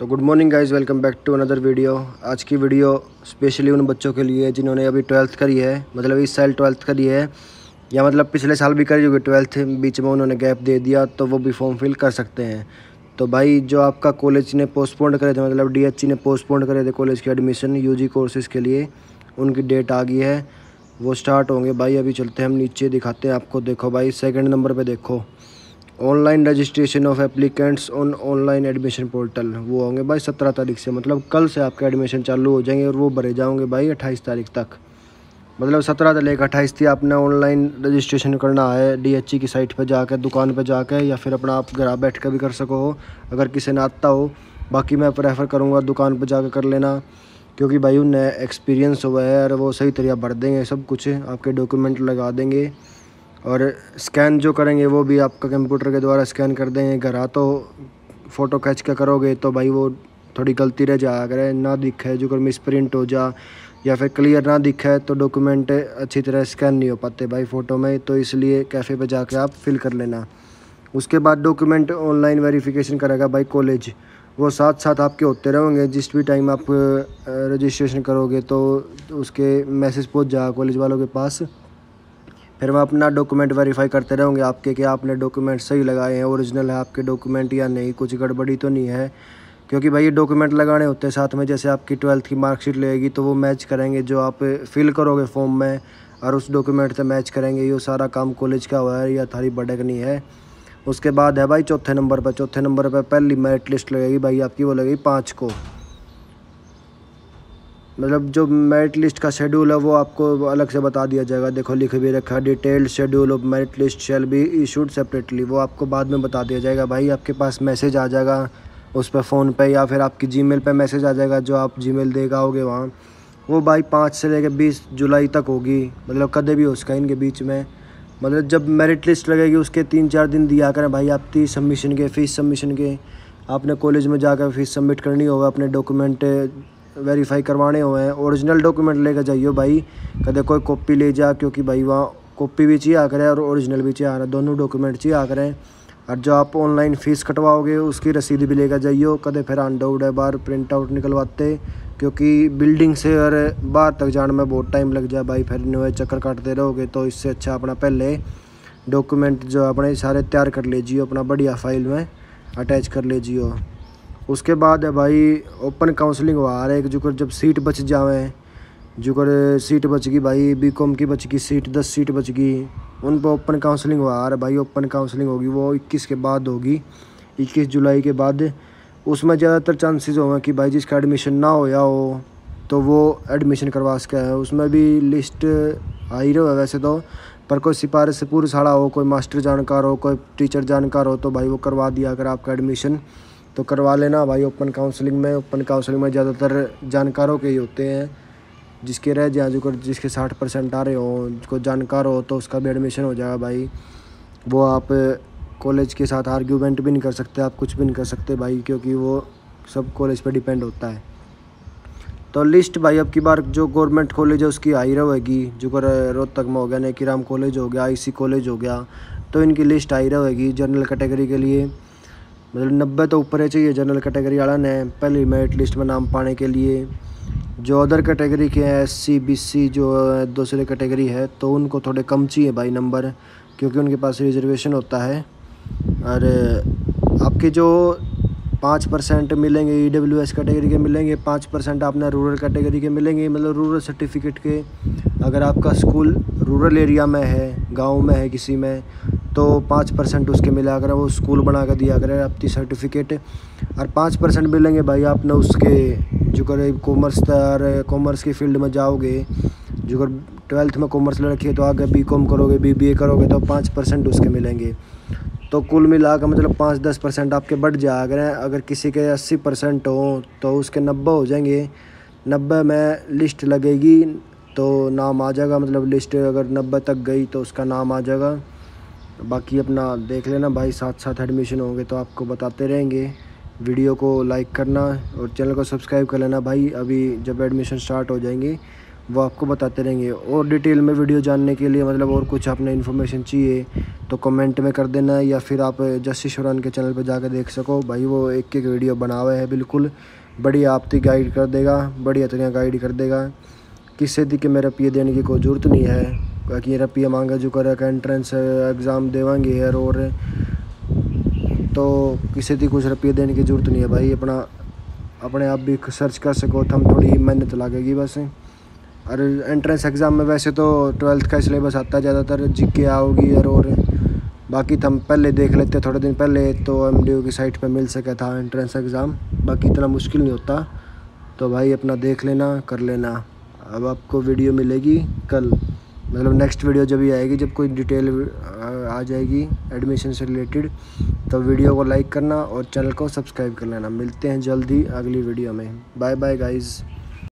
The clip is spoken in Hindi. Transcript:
तो good morning guys welcome back to another video आज की वीडियो स्पेशली उन बच्चों के लिए जिन्होंने अभी ट्वेल्थ करी है मतलब इस साल ट्वेल्थ करी है, या मतलब पिछले साल भी करी होगी ट्वेल्थ बीच में उन्होंने गैप दे दिया तो वो भी फॉर्म फिल कर सकते हैं। तो भाई, जो आपका कॉलेज ने पोस्टपोन करे थे मतलब डीएचसी ने पोस्टपोन करे थे कॉलेज के एडमिशन यूजी कोर्सेज़ के लिए, उनकी डेट आ गई है। वो स्टार्ट होंगे भाई, अभी चलते हैं, हम नीचे दिखाते हैं आपको। देखो भाई सेकेंड नंबर पर देखो। Online registration of applicants on online admission portal, वो होंगे भाई सत्रह तारीख से मतलब कल से आपके एडमिशन चालू हो जाएँगे और वो भरे जाओगे भाई अट्ठाईस तारीख तक। मतलब सत्रह से लेकर अट्ठाईस थी, आपने ऑनलाइन रजिस्ट्रेशन करना है डीएचई की साइट पर जाकर दुकान पर जाकर या फिर अपना आप घर बैठ कर भी कर सको हो, अगर किसी ने आता हो। बाकी मैं प्रेफर करूँगा दुकान पर जाकर कर लेना, क्योंकि भाई उन्हें एक्सपीरियंस हुआ है और वो सही तरीका भर देंगे सब कुछ, आपके डॉक्यूमेंट लगा देंगे। और स्कैन जो करेंगे, वो भी आपका कंप्यूटर के द्वारा स्कैन कर देंगे। घर आ तो फ़ोटो खींच के करोगे तो भाई वो थोड़ी गलती रह जाया अगर ना दिखे, जो कर मिस प्रिंट हो जा, या फिर क्लियर ना दिखे तो डॉक्यूमेंट अच्छी तरह स्कैन नहीं हो पाते भाई फ़ोटो में। तो इसलिए कैफ़े पे जाके आप फिल कर लेना। उसके बाद डॉक्यूमेंट ऑनलाइन वेरिफिकेशन करेगा भाई कॉलेज वो साथ साथ आपके होते रहेंगे। जिस भी टाइम आप रजिस्ट्रेशन करोगे तो उसके मैसेज पहुँच जाएगा कॉलेज वालों के पास। फिर मैं अपना डॉक्यूमेंट वेरीफाई करते रहूँगे आपके कि आपने डॉक्यूमेंट सही लगाए हैं ओरिजिनल है आपके डॉक्यूमेंट या नहीं, कुछ गड़बड़ी तो नहीं है। क्योंकि भाई ये डॉक्यूमेंट लगाने होते हैं साथ में, जैसे आपकी ट्वेल्थ की मार्कशीट लगेगी तो वो मैच करेंगे जो आप फिल करोगे फॉर्म में, और उस डॉक्यूमेंट से मैच करेंगे। ये सारा काम कॉलेज का हुआ है, या थारी नहीं है। उसके बाद है भाई चौथे नंबर पर चौथे नंबर पर पहली मेरिट लिस्ट लगेगी भाई आपकी, वो लगेगी पाँच को। मतलब जो मेरिट लिस्ट का शेड्यूल है, वो आपको अलग से बता दिया जाएगा। देखो, लिख भी रखा detailed schedule of merit list shall be issued separately वो आपको बाद में बता दिया जाएगा, भाई आपके पास मैसेज आ जाएगा उस पर फ़ोन पे या फिर आपकी जीमेल पे मैसेज आ जाएगा, जो आप जी मेल देगा होगे वहाँ। वो भाई पाँच से लेकर बीस जुलाई तक होगी मतलब कदे भी हो उसका इनके बीच में। मतलब जब मेरिट लिस्ट लगेगी, उसके तीन चार दिन दिया करें भाई, आप तीस सबमिशन के, फ़ीस सबमिशन के। आपने कॉलेज में जाकर फ़ीस सबमिट करनी होगा, अपने डॉक्यूमेंट वेरीफाई करवाने हुए हैं। ओरिजिनल डॉक्यूमेंट लेकर जाइए भाई। कदे कोई कॉपी ले जा, क्योंकि भाई वहाँ कॉपी भी चाहिए आ करें और ओरिजिनल भी चाहिए आ रहा दोनों डॉक्यूमेंट चाहिए आ करें और जो आप ऑनलाइन फ़ीस कटवाओगे, उसकी रसीद भी लेकर जाइए कदे फिर आउट है, बाहर प्रिंट आउट निकलवाते। क्योंकि बिल्डिंग से और बाहर तक जाने में बहुत टाइम लग जाए भाई। फिर नुए चक्कर काटते रहोगे तो इससे अच्छा अपना पहले डॉक्यूमेंट जो अपने सारे तैयार कर लीजिए अपना बढ़िया फ़ाइल में अटैच कर लीजिए उसके बाद है भाई ओपन काउंसलिंग हुआ रहा है जो जब सीट बच जावे, जो कर सीट बच गई भाई बी कॉम की बच गई सीट दस सीट बच गई, उन पर ओपन काउंसलिंग हुआ रहा है भाई ओपन काउंसलिंग होगी, वो इक्कीस के बाद होगी, इक्कीस जुलाई के बाद। उसमें ज़्यादातर चांसेस होंगे कि भाई जिसका एडमिशन ना होया हो तो वो एडमिशन करवा सके। है उसमें भी लिस्ट आ ही रहा है वैसे तो पर कोई सिफारिश से पूरी साड़ा हो, कोई मास्टर जानकार हो, कोई टीचर जानकार हो तो भाई वो करवा दिया अगर आपका एडमिशन तो करवा लेना भाई ओपन काउंसलिंग में ओपन काउंसलिंग में ज़्यादातर जानकारों के ही होते हैं। जिसके रह जाए, जो जिसके साठ परसेंट आ रहे हो, जिसको जानकार हो तो उसका भी एडमिशन हो जाएगा भाई। वो आप कॉलेज के साथ आर्ग्यूमेंट भी नहीं कर सकते, आप कुछ भी नहीं कर सकते भाई, क्योंकि वो सब कॉलेज पर डिपेंड होता है। तो लिस्ट भाई, अब की बार जो गवर्नमेंट कॉलेज है, उसकी आई रहेगी। जो रोहतक में हो गया नेकी राम कॉलेज हो गया आईसी कॉलेज हो गया तो इनकी लिस्ट आई रहेगी जनरल कैटेगरी के लिए। मतलब नब्बे तो ऊपर ही चाहिए जनरल कैटेगरी वाला ने। पहली मेरिट लिस्ट में नाम पाने के लिए। जो अदर कैटेगरी के हैं एस सी बी सी जो दूसरे कैटेगरी है तो उनको थोड़े कम चाहिए भाई नंबर क्योंकि उनके पास रिजर्वेशन होता है। और आपके जो पाँच परसेंट मिलेंगे ई डब्ल्यू एस कैटेगरी के मिलेंगे, पाँच परसेंट आपने रूरल कैटेगरी के मिलेंगे मतलब रूरल सर्टिफिकेट के। अगर आपका स्कूल रूरल एरिया में है, गाँव में है किसी में तो पाँच परसेंट उसके मिला कर, वो स्कूल बना कर दिया करें अपनी सर्टिफिकेट और पाँच परसेंट मिलेंगे भाई आपने उसके जो करे कॉमर्स तैयार कॉमर्स की फ़ील्ड में जाओगे जो कर ट्वेल्थ में कॉमर्स ले रखी है तो आगे बी कॉम करोगे बी बी ए करोगे तो पाँच परसेंट उसके मिलेंगे। तो कुल मिला कर मतलब पाँच दस परसेंट आपके बढ़ जाया अगर अगर किसी के अस्सी परसेंट हो तो उसके नब्बे हो जाएँगे। नब्बे में लिस्ट लगेगी तो नाम आ जाएगा मतलब लिस्ट अगर नब्बे तक गई तो उसका नाम आ जाएगा। बाकी अपना देख लेना भाई साथ साथ एडमिशन होंगे तो आपको बताते रहेंगे। वीडियो को लाइक करना और चैनल को सब्सक्राइब कर लेना भाई, अभी जब एडमिशन स्टार्ट हो जाएँगे, वो आपको बताते रहेंगे। और डिटेल में वीडियो जानने के लिए मतलब और कुछ आपने इन्फॉर्मेशन चाहिए तो कमेंट में कर देना या फिर आप जस्टिस शुरान के चैनल पर जाकर देख सको। भाई, वो एक एक वीडियो बना हुआ है बिल्कुल। बढ़िया आपती गाइड कर देगा, बढ़िया तरह गाइड कर देगा। किसी दी कि मेरा पिए देने की कोई ज़रूरत नहीं है। बाकी रपिया मांगा जो कर एंट्रेंस एग्ज़ाम देवांगे यार और। तो किसी की कुछ रुपये देने की ज़रूरत नहीं है भाई अपना अपने आप भी सर्च कर सको तो हम थोड़ी मेहनत लगेगी बस। और एंट्रेंस एग्ज़ाम में वैसे तो ट्वेल्थ का सिलेबस आता है ज़्यादातर जी के आओगी और, और। बाकी तो हम पहले देख लेते थोड़े दिन पहले तो एम की साइट पर मिल सका था एंट्रेंस एग्ज़ाम बाकी इतना मुश्किल नहीं होता तो भाई अपना देख लेना कर लेना। अब आपको वीडियो मिलेगी कल। मतलब नेक्स्ट वीडियो जब भी आएगी, जब कोई डिटेल आ जाएगी एडमिशन से रिलेटेड तो वीडियो को लाइक करना और चैनल को सब्सक्राइब कर लेना मिलते हैं जल्दी अगली वीडियो में। Bye bye guys